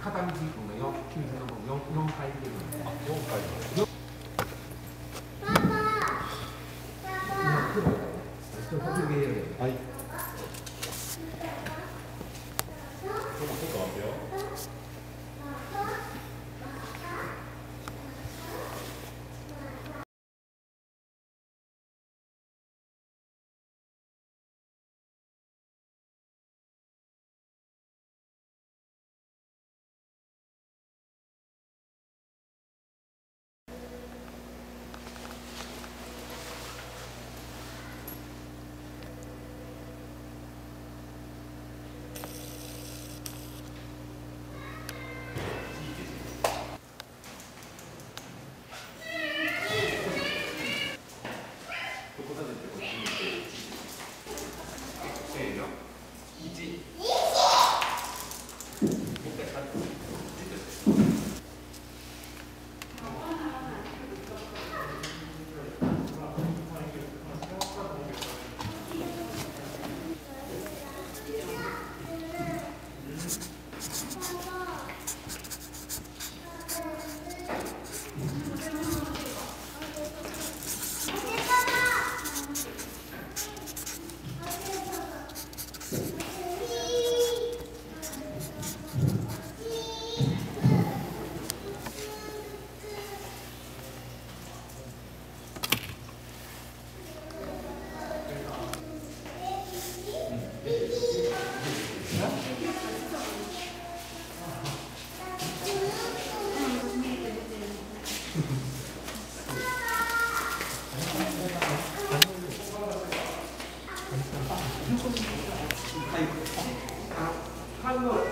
片道分が四九州の四四回入れるんで。4回の。はい。3号だ。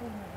嗯